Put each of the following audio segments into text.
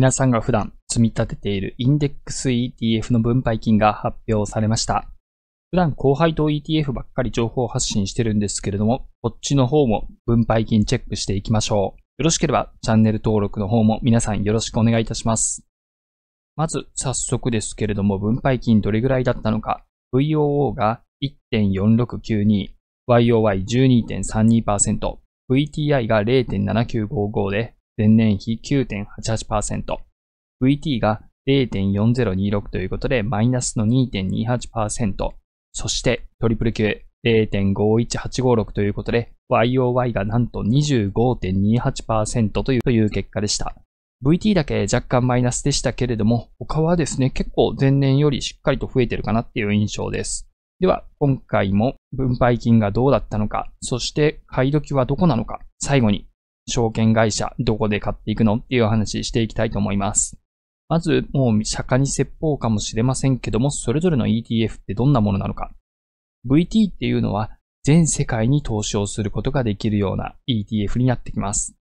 皆さんが普段積み立てているインデックス ETF の分配金が発表されました。普段後輩と ETF ばっかり情報発信してるんですけれども、こっちの方も分配金チェックしていきましょう。よろしければチャンネル登録の方も皆さんよろしくお願いいたします。まず早速ですけれども、分配金どれぐらいだったのか。VOO が1.4692、YOY12.32%、VTI が0.7955で、前年比9.88%、VT が0.4026ということで、マイナスの2.28%、そしてトリプル Q 0.51856ということで、YOY がなんと25.28%というという結果でした。VT だけ若干マイナスでしたけれども、他はですね、結構前年よりしっかりと増えてるかなっていう印象です。では、今回も分配金がどうだったのか、そして買い時はどこなのか、最後に証券会社どこで買っていくのっていう話していきたいと思います。まず、もう釈迦に説法かもしれませんけども、それぞれの ETF ってどんなものなのか。VT っていうのは全世界に投資をすることができるような ETF になってきます。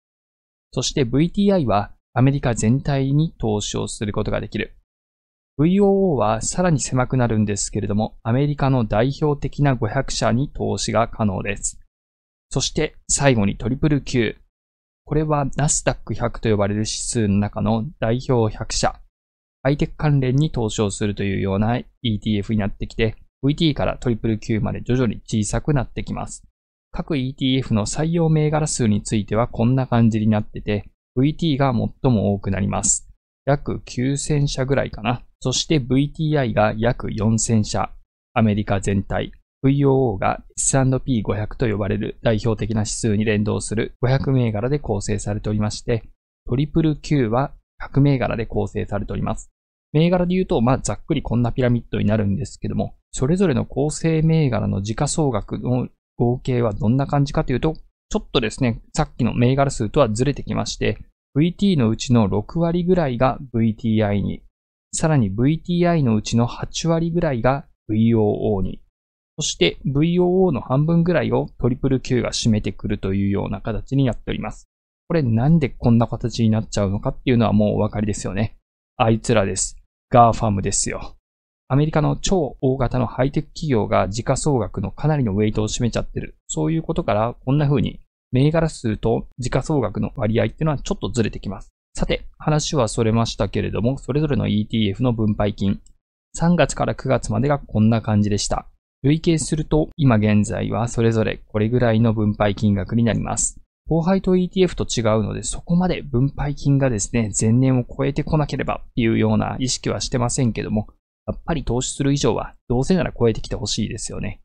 そして VTI はアメリカ全体に投資をすることができる。VOO はさらに狭くなるんですけれども、アメリカの代表的な500社に投資が可能です。そして最後にトリプル Q。これはナスダック100と呼ばれる指数の中の代表100社。ハイテク関連に投資をするというような ETF になってきて、VT からトリプル Q まで徐々に小さくなってきます。各 ETF の採用銘柄数についてはこんな感じになってて、VT が最も多くなります。約9000社ぐらいかな。そして VTI が約4000社。アメリカ全体。VOO が S&P500 と呼ばれる代表的な指数に連動する500銘柄で構成されておりまして、トリプル Q は100銘柄で構成されております。銘柄で言うと、まあ、ざっくりこんなピラミッドになるんですけども、それぞれの構成銘柄の時価総額の合計はどんな感じかというと、ちょっとですね、さっきの銘柄数とはずれてきまして、VT のうちの6割ぐらいが VTI に、さらに VTI のうちの8割ぐらいが VOO に、そして VOO の半分ぐらいをトリプル Q が占めてくるというような形になっております。これなんでこんな形になっちゃうのかっていうのはもうお分かりですよね。あいつらです。 GAFAM ですよ。アメリカの超大型のハイテク企業が時価総額のかなりのウェイトを占めちゃってる。そういうことから、こんな風に銘柄数と時価総額の割合っていうのはちょっとずれてきます。さて、話はそれましたけれども、それぞれの ETF の分配金。3月から9月までがこんな感じでした。累計すると、今現在はそれぞれこれぐらいの分配金額になります。後輩と ETF と違うので、そこまで分配金がですね、前年を超えてこなければっていうような意識はしてませんけども、やっぱり投資する以上は、どうせなら超えてきてほしいですよね。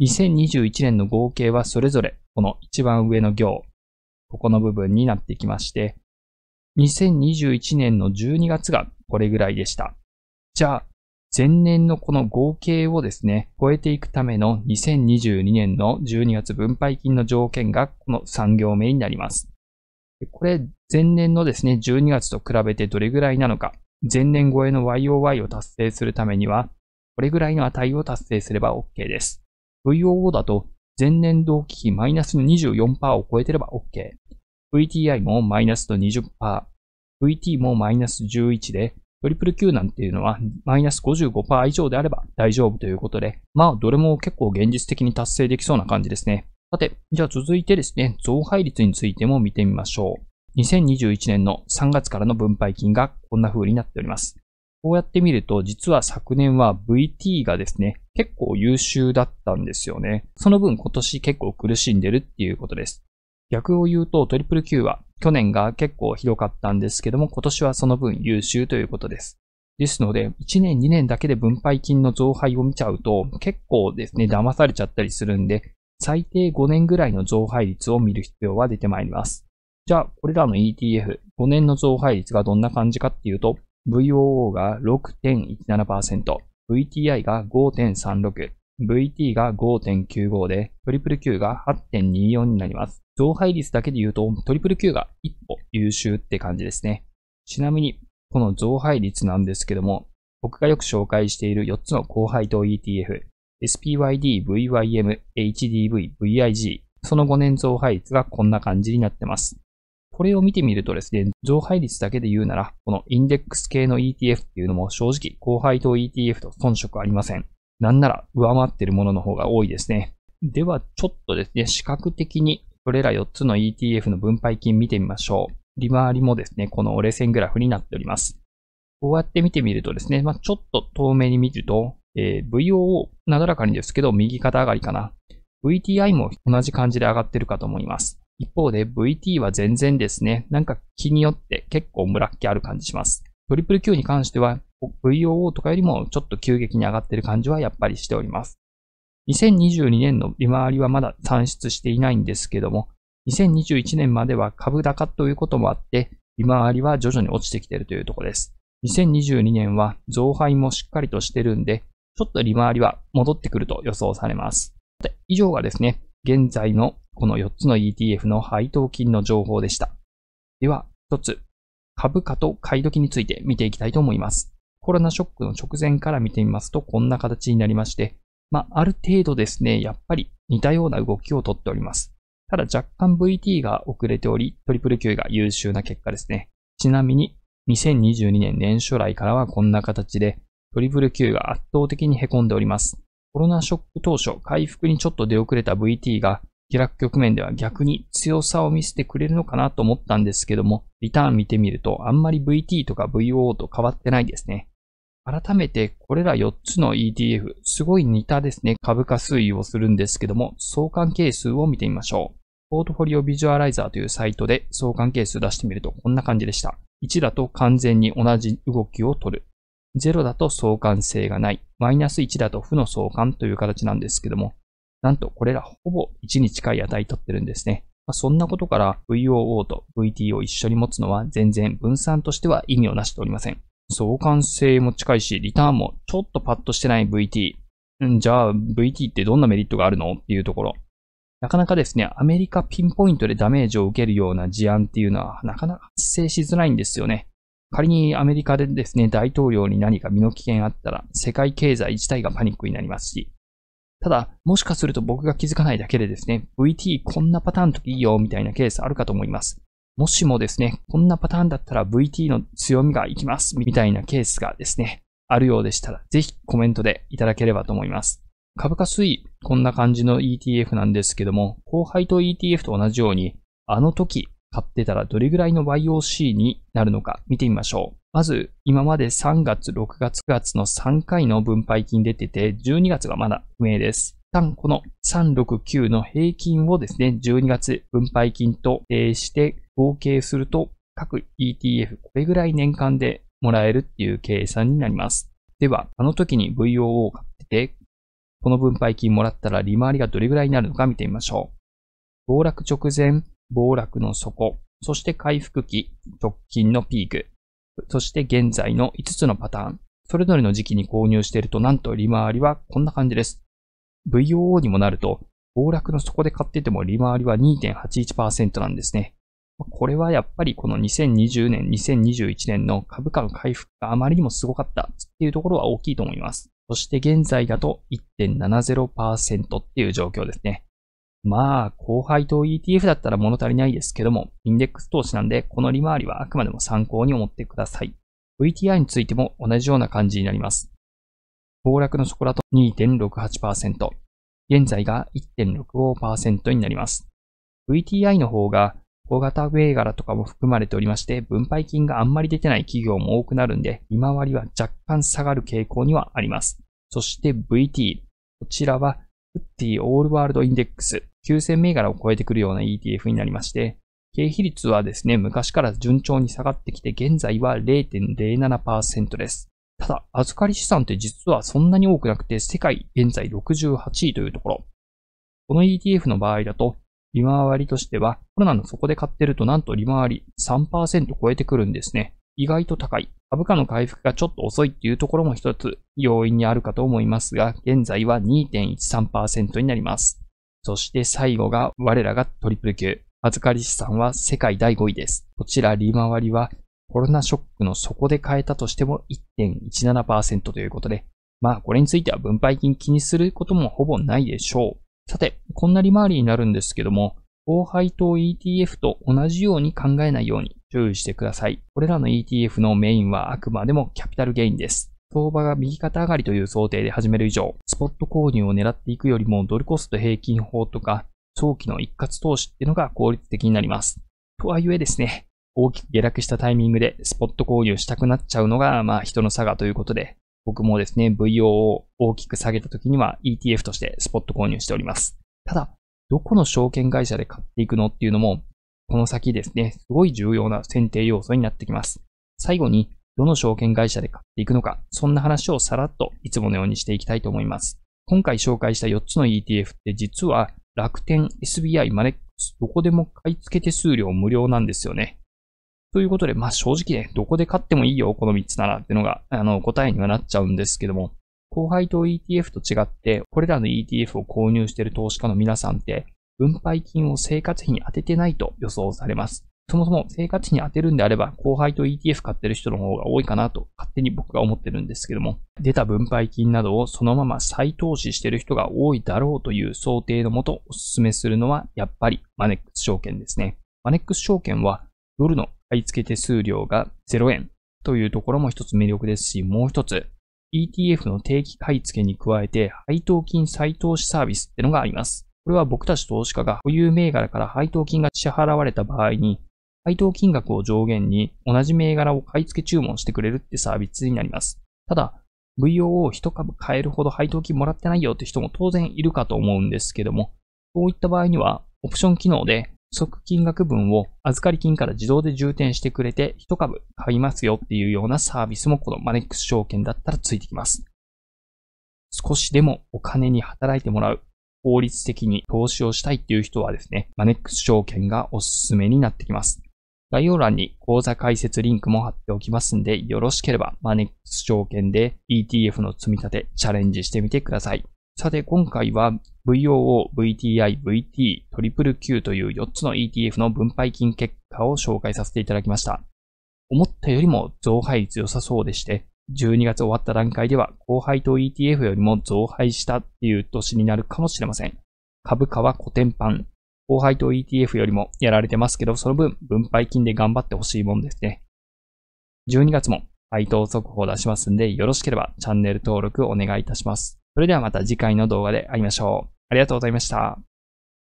2021年の合計はそれぞれこの一番上の行、ここの部分になってきまして、2021年の12月がこれぐらいでした。じゃあ、前年のこの合計をですね、超えていくための2022年の12月分配金の条件がこの3行目になります。これ、前年のですね、12月と比べてどれぐらいなのか、前年超えの YOY を達成するためには、これぐらいの値を達成すれば OK です。VOO だと前年同期比マイナスの24%を超えてれば OK。VTI もマイナスの20%。VT もマイナス11で、トリプル Q なんていうのはマイナス55%以上であれば大丈夫ということで、まあどれも結構現実的に達成できそうな感じですね。さて、じゃあ続いてですね、増配率についても見てみましょう。2021年の3月からの分配金がこんな風になっております。こうやって見ると、実は昨年は VT がですね、結構優秀だったんですよね。その分今年結構苦しんでるっていうことです。逆を言うとトリプル Q は去年が結構ひどかったんですけども、今年はその分優秀ということです。ですので、1年2年だけで分配金の増配を見ちゃうと、結構ですね、騙されちゃったりするんで、最低5年ぐらいの増配率を見る必要は出てまいります。じゃあ、これらの ETF、5年の増配率がどんな感じかっていうと、VOO が6.17%、VTI が5.36、VT が5.95で、トリプル Q が8.24になります。増配率だけで言うと、トリプル Q が一歩優秀って感じですね。ちなみに、この増配率なんですけども、僕がよく紹介している4つの高配当 ETF、SPYD、VYM、HDV、VIG、その5年増配率がこんな感じになってます。これを見てみるとですね、増配率だけで言うなら、このインデックス系の ETF っていうのも正直高配当 ETF と遜色ありません。なんなら上回ってるものの方が多いですね。では、ちょっとですね、視覚的にこれら4つの ETF の分配金見てみましょう。利回りもですね、この折れ線グラフになっております。こうやって見てみるとですね、まあ、ちょっと遠目に見ると、えー、VOO、なだらかにですけど、右肩上がりかな。VTI も同じ感じで上がってるかと思います。一方で VT は全然ですね、なんか気によって結構ムラっ気ある感じします。トリプル Q に関しては VOO とかよりもちょっと急激に上がってる感じはやっぱりしております。2022年の利回りはまだ算出していないんですけども、2021年までは株高ということもあって、利回りは徐々に落ちてきているというところです。2022年は増配もしっかりとしてるんで、ちょっと利回りは戻ってくると予想されます。以上がですね、現在のこの4つの ETF の配当金の情報でした。では、一つ、株価と買い時について見ていきたいと思います。コロナショックの直前から見てみますと、こんな形になりまして、まあ、ある程度ですね、やっぱり似たような動きをとっております。ただ若干 VT が遅れており、トリプル Q が優秀な結果ですね。ちなみに、2022年年初来からはこんな形で、トリプル Q が圧倒的に凹んでおります。コロナショック当初、回復にちょっと出遅れた VT が、下落局面では逆に強さを見せてくれるのかなと思ったんですけども、リターン見てみると、あんまり VT とか VO と変わってないですね。改めて、これら4つの ETF、すごい似たですね、株価推移をするんですけども、相関係数を見てみましょう。ポートフォリオビジュアライザーというサイトで相関係数出してみるとこんな感じでした。1だと完全に同じ動きを取る。0だと相関性がない。マイナス1だと負の相関という形なんですけども、なんとこれらほぼ1に近い値取ってるんですね。まあ、そんなことから VOO と VT を一緒に持つのは全然分散としては意味をなしておりません。相関性も近いし、リターンもちょっとパッとしてない VT。んじゃあ VT ってどんなメリットがあるの？っていうところ。なかなかですね、アメリカピンポイントでダメージを受けるような事案っていうのはなかなか発生しづらいんですよね。仮にアメリカでですね、大統領に何か身の危険あったら、世界経済自体がパニックになりますし、ただ、もしかすると僕が気づかないだけでですね、VT こんなパターンの時いいよみたいなケースあるかと思います。もしもですね、こんなパターンだったら VT の強みがいきますみたいなケースがですね、あるようでしたら、ぜひコメントでいただければと思います。株価推移、こんな感じの ETF なんですけども、高配当 ETF と同じように、あの時買ってたらどれぐらいの YOC になるのか見てみましょう。まず、今まで3月、6月、9月の3回の分配金出てて、12月がまだ不明です。一旦この369の平均をですね、12月分配金と定して合計すると、各 ETF これぐらい年間でもらえるっていう計算になります。では、あの時に VOO を買ってて、この分配金もらったら利回りがどれぐらいになるのか見てみましょう。暴落直前、暴落の底、そして回復期、直近のピーク、そして現在の5つのパターン、それぞれの時期に購入していると、なんと利回りはこんな感じです。VOO にもなると、暴落の底で買ってても利回りは2.81%なんですね。これはやっぱりこの2020年、2021年の株価の回復があまりにもすごかったっていうところは大きいと思います。そして現在だと1.70%っていう状況ですね。まあ、高配当 ETF だったら物足りないですけども、インデックス投資なんで、この利回りはあくまでも参考に思ってください。VTI についても同じような感じになります。暴落の底だと2.68%。現在が1.65%になります。VTI の方が小型銘柄とかも含まれておりまして、分配金があんまり出てない企業も多くなるんで、利回りは若干下がる傾向にはあります。そして VT。こちらは、フッティオールワールドインデックス。9000銘柄を超えてくるような ETF になりまして、経費率はですね、昔から順調に下がってきて、現在は0.07%です。ただ、預かり資産って実はそんなに多くなくて、世界現在68位というところ。この ETF の場合だと、利回りとしては、コロナの底で買ってるとなんと利回り3%超えてくるんですね。意外と高い。株価の回復がちょっと遅いっていうところも一つ要因にあるかと思いますが、現在は2.13%になります。そして最後が我らがトリプル Q。預かり資産は世界第5位です。こちら利回りはコロナショックの底で買えたとしても1.17%ということで、まあこれについては分配金気にすることもほぼないでしょう。さて、こんな利回りになるんですけども、高配当 ETF と同じように考えないように注意してください。これらの ETF のメインはあくまでもキャピタルゲインです。相場が右肩上がりという想定で始める以上、スポット購入を狙っていくよりもドルコスト平均法とか、長期の一括投資っていうのが効率的になります。とはいえですね、大きく下落したタイミングでスポット購入したくなっちゃうのが、まあ人の差がということで、僕もですね、VO を大きく下げた時には ETF としてスポット購入しております。ただ、どこの証券会社で買っていくのっていうのも、この先ですね、すごい重要な選定要素になってきます。最後に、どの証券会社で買っていくのか、そんな話をさらっといつものようにしていきたいと思います。今回紹介した4つの ETF って実は楽天、SBI、マネックス、どこでも買い付け手数料無料なんですよね。ということで、まあ正直ね、どこで買ってもいいよ、この3つならっていうのが、あの、答えにはなっちゃうんですけども、高配当 ETF と違って、これらの ETF を購入している投資家の皆さんって、分配金を生活費に当ててないと予想されます。そもそも生活費に当てるんであれば、後輩と ETF 買ってる人の方が多いかなと勝手に僕が思ってるんですけども、出た分配金などをそのまま再投資してる人が多いだろうという想定のもとお勧めするのは、やっぱりマネックス証券ですね。マネックス証券はドルの買い付け手数料が0円というところも一つ魅力ですし、もう一つ ETF の定期買い付けに加えて配当金再投資サービスってのがあります。これは僕たち投資家が保有銘柄から配当金が支払われた場合に配当金額を上限に同じ銘柄を買い付け注文してくれるってサービスになります。ただ、VO を1株買えるほど配当金もらってないよって人も当然いるかと思うんですけども、そういった場合には、オプション機能で即金額分を預かり金から自動で充填してくれて1株買いますよっていうようなサービスもこのマネックス証券だったらついてきます。少しでもお金に働いてもらう、効率的に投資をしたいっていう人はですね、マネックス証券がおすすめになってきます。概要欄に講座解説リンクも貼っておきますんで、よろしければマネックス証券で ETF の積み立てチャレンジしてみてください。さて、今回は VOO、VTI、VT、トリプル Q という4つの ETF の分配金結果を紹介させていただきました。思ったよりも増配率良さそうでして、12月終わった段階では高配当 ETF よりも増配したっていう年になるかもしれません。株価は古典版、高配当 ETF よりもやられてますけど、その分、分配金で頑張ってほしいもんですね。12月も配当速報を出しますんで、よろしければチャンネル登録お願いいたします。それではまた次回の動画で会いましょう。ありがとうございました。